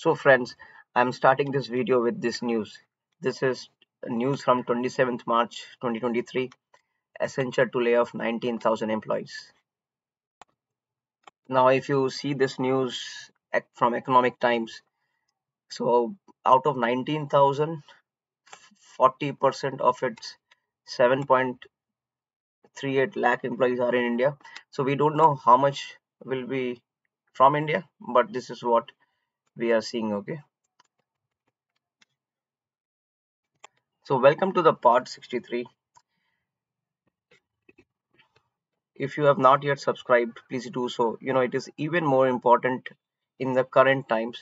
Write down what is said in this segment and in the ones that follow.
So friends, I'm starting this video with this news. This is news from 27th March 2023. Accenture to lay off 19,000 employees. Now, if you see this news from Economic Times, so out of 19,000, 40% of its 7.38 lakh employees are in India. So we don't know how much will be from India, but this is what we are seeing okay. So welcome to the part 63 if you have not yet subscribed please do so. You know it is even more important in the current times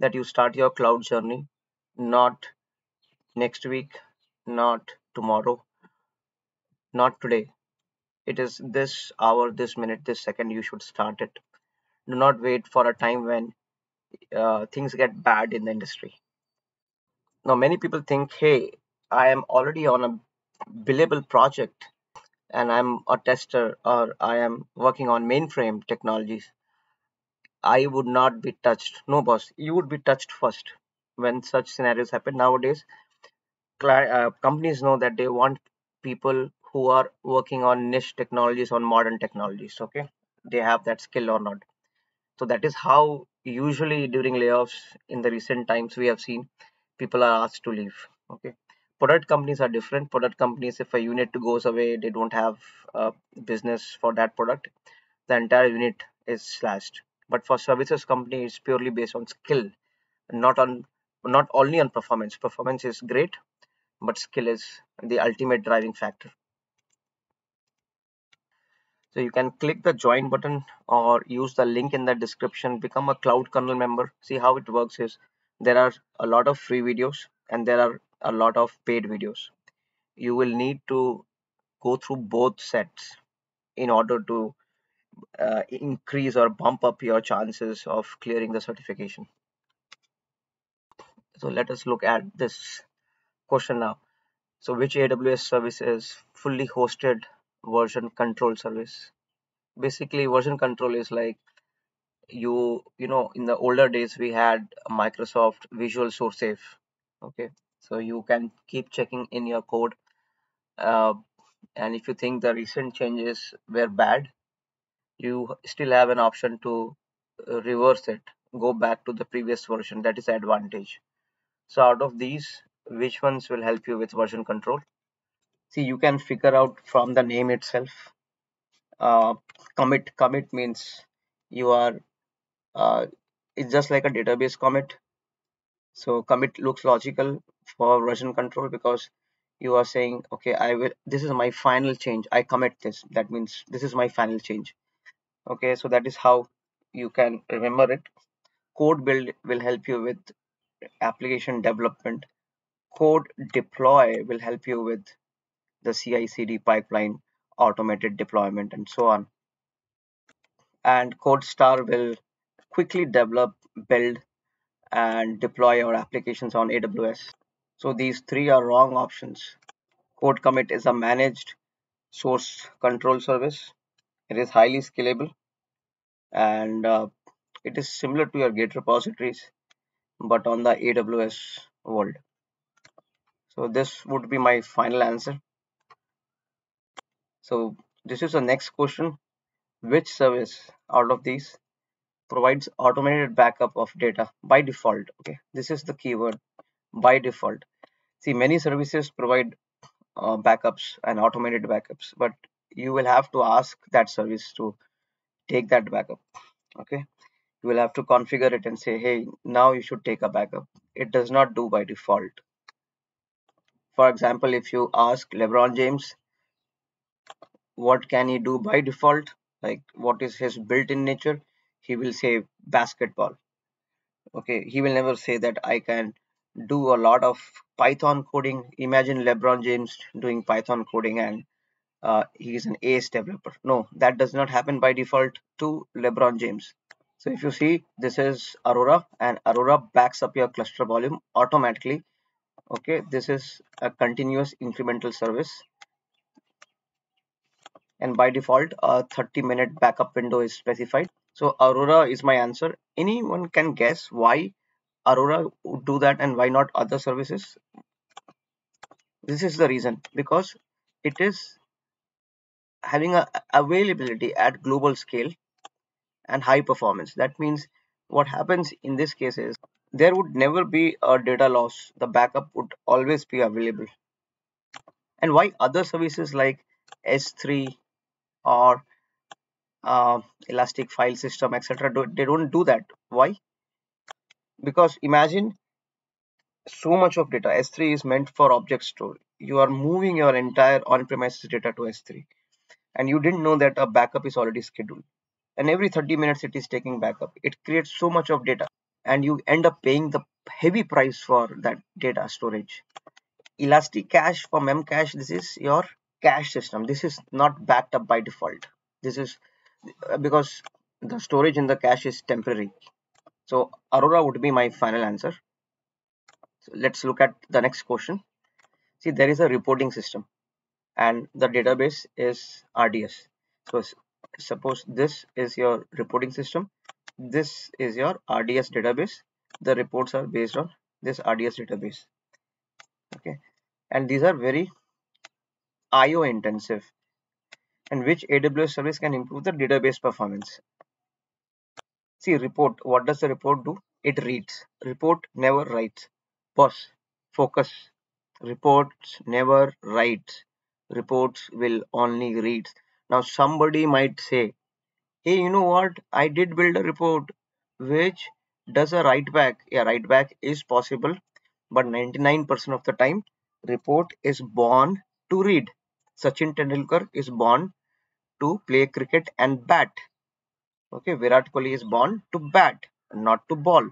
that you start your cloud journey not next week not tomorrow not today. It is this hour this minute this second you should start it. Do not wait for a time when uh, things get bad in the industry. Now, many people think, hey, I am already on a billable project and I'm a tester or I am working on mainframe technologies. I would not be touched. No, boss, you would be touched first when such scenarios happen. Nowadays, uh, companies know that they want people who are working on niche technologies, on modern technologies. Okay, they have that skill or not. So that is how usually during layoffs in the recent times we have seen people are asked to leave okay? Product companies are different. Product companies if a unit goes away they don't have a business for that product. The entire unit is slashed. But for services company it's purely based on skill not on not only on performance. Performance is great but skill is the ultimate driving factor so you can click the join button or use the link in the description, become a Cloud Kernel member. See how it works is there are a lot of free videos and there are a lot of paid videos. You will need to go through both sets in order to uh, increase or bump up your chances of clearing the certification. So let us look at this question now. So which AWS service is fully hosted version control service. Basically version control is like you you know in the older days we had microsoft visual source safe okay? So you can keep checking in your code uh, and if you think the recent changes were bad you still have an option to uh, reverse it go back to the previous version. That is advantage. So out of these which ones will help you with version control see you can figure out from the name itself. Uh, commit commit means you are uh, it's just like a database commit. So commit looks logical for version control because you are saying okay i will this is my final change. I commit this. That means this is my final change. Okay so that is how you can remember it. CodeBuild will help you with application development. Code deploy will help you with the CI CD pipeline, automated deployment, and so on. And CodeStar will quickly develop, build, and deploy your applications on AWS. So these three are wrong options. CodeCommit is a managed source control service. It is highly scalable and uh, it is similar to your Git repositories, but on the AWS world. So this would be my final answer. So this is the next question. Which service out of these provides automated backup of data by default? Okay, this is the keyword by default. See, many services provide uh, backups and automated backups, but you will have to ask that service to take that backup. Okay, you will have to configure it and say, hey, now you should take a backup. It does not do by default. For example, if you ask LeBron James what can he do by default? Like what is his built-in nature? He will say basketball. Okay he will never say that i can do a lot of python coding. Imagine lebron james doing python coding and uh, he is an ace developer. No that does not happen by default to lebron james. So if you see this is aurora and aurora backs up your cluster volume automatically. Okay this is a continuous incremental service and by default a 30 minute backup window is specified so aurora is my answer anyone can guess why Aurora would do that and why not other services? This is the reason because it is having a availability at global scale and high performance. That means what happens in this case is there would never be a data loss. The backup would always be available. And why other services like S3 or uh, Elastic File System, etc., they don't do that. Why? Because imagine so much of data. S3 is meant for object store. You are moving your entire on-premises data to S3, and you didn't know that a backup is already scheduled. And every 30 minutes it is taking backup. It creates so much of data, and you end up paying the heavy price for that data storage. ElastiCache for Memcache, this is your cache system. This is not backed up by default. This is uh, because the storage in the cache is temporary. So Aurora would be my final answer. So let's look at the next question. See, there is a reporting system and the database is RDS. So suppose this is your reporting system. This is your RDS database. The reports are based on this RDS database. Okay. And these are very IO intensive. And which AWS service can improve the database performance? See, report. What does the report do? It reads. Report never writes Pause. Focus. Reports never writes. Reports will only read. Now somebody might say, hey, you know what? I did build a report which does a write back. Yeah, write back is possible, but 99% of the time, report is born to read. Sachin Tendulkar is born to play cricket and bat. Okay, Virat Kohli is born to bat, not to ball.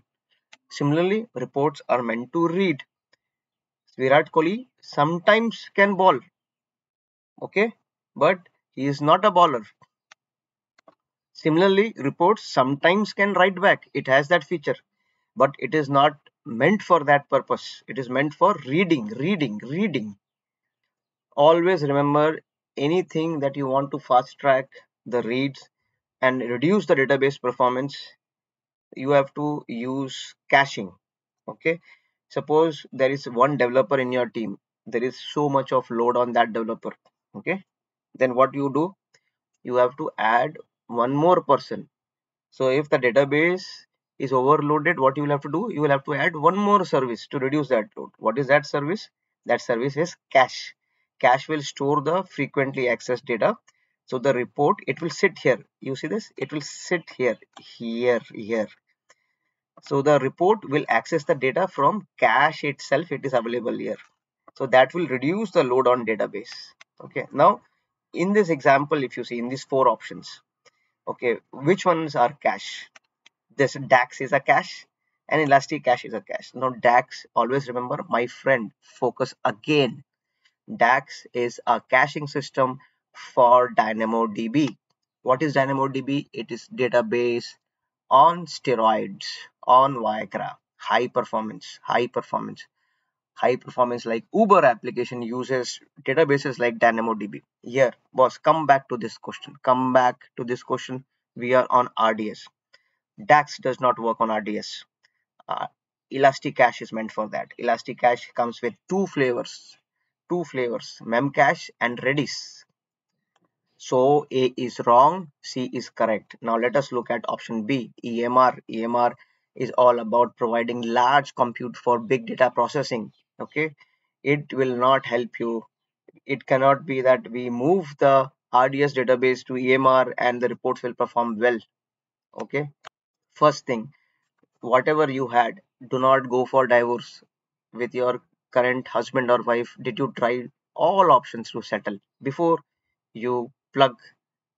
Similarly, reports are meant to read. Virat Kohli sometimes can bowl, okay, but he is not a bowler. Similarly, reports sometimes can write back. It has that feature, but it is not meant for that purpose. It is meant for reading, reading, reading. Always remember anything that you want to fast track the reads and reduce the database performance you have to use caching okay? Suppose there is one developer in your team there is so much of load on that developer okay? Then what you do? You have to add one more person. So if the database is overloaded what you will have to do? You will have to add one more service to reduce that load. What is that service? That service is cache cache will store the frequently accessed data so the report it will sit here you see this it will sit here here here so the report will access the data from cache itself. It is available here. So that will reduce the load on database. Okay. Now in this example, if you see in these four options, okay, which ones are cache? This DAX is a cache and ElastiCache is a cache. Now DAX, always remember my friend, focus again. DAX is a caching system for DynamoDB. What is DynamoDB? It is database on steroids on Viagra. High performance, high performance, high performance like Uber application uses databases like DynamoDB. Here, boss, come back to this question. Come back to this question. We are on RDS. DAX does not work on RDS. Uh, ElastiCache is meant for that. ElastiCache comes with two flavors, two flavors, Memcache and Redis. So A is wrong, C is correct. Now let us look at option B, EMR. EMR is all about providing large compute for big data processing. Okay, it will not help you. It cannot be that we move the RDS database to EMR and the reports will perform well. Okay, first thing, whatever you had, do not go for divorce with your current husband or wife. Did you try all options to settle before you plug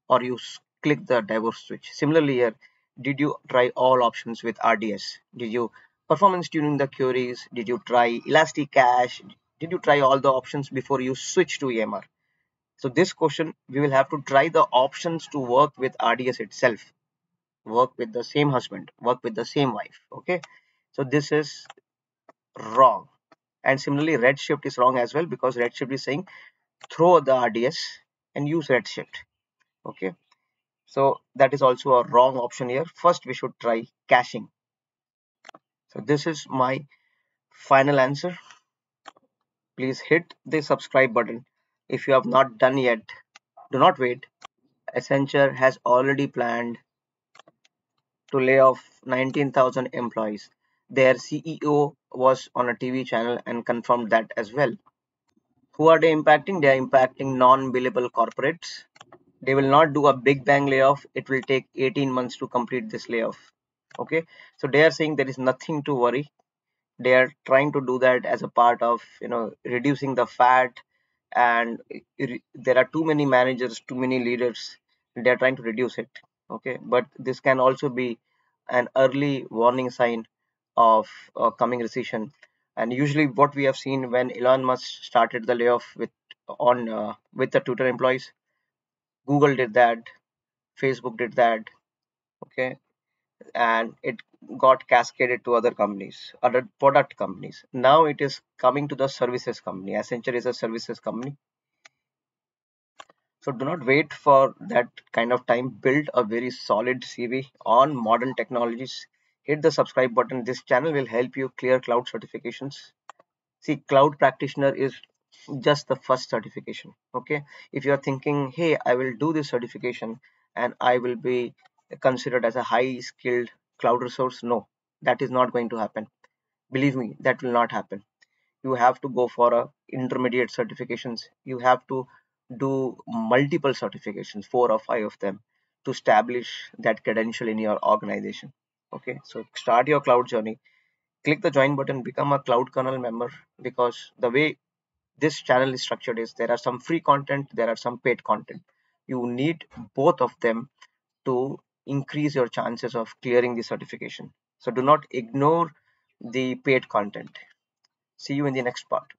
or you click the divorce switch. Similarly here, did you try all options with RDS? Did you performance tuning the queries? Did you try ElastiCache? Did you try all the options before you switch to EMR? So this question, we will have to try the options to work with RDS itself. Work with the same husband, work with the same wife. Okay. So this is wrong. And similarly, Redshift is wrong as well because Redshift is saying throw the RDS and use redshift. Okay? So that is also a wrong option here. First we should try caching. So this is my final answer. Please hit the subscribe button. If you have not done yet do not wait. Accenture has already planned to lay off 19000 employees their ceo was on a tv channel and confirmed that as well. Who are they impacting? They are impacting non-billable corporates. They will not do a big bang layoff. It will take 18 months to complete this layoff. Okay? So they are saying there is nothing to worry. They are trying to do that as a part of you know reducing the fat and there are too many managers too many leaders. They are trying to reduce it. Okay? But this can also be an early warning sign of uh, coming recession and usually what we have seen when Elon Musk started the layoff with on uh, with the Twitter employees Google did that, Facebook did that, okay, and it got cascaded to other companies, other product companies. Now it is coming to the services company. Accenture is a services company. So do not wait for that kind of time. Build a very solid CV on modern technologies. Hit the subscribe button. This channel will help you clear cloud certifications. See, cloud practitioner is just the first certification okay? If you are thinking hey i will do this certification and i will be considered as a high skilled cloud resource no that is not going to happen. Believe me that will not happen. You have to go for a intermediate certifications. You have to do multiple certifications four or five of them to establish that credential in your organization okay so start your cloud journey. Click the join button become a cloud kernel member because the way this channel is structured is there are some free content there are some paid content. You need both of them to increase your chances of clearing the certification. So do not ignore the paid content. See you in the next part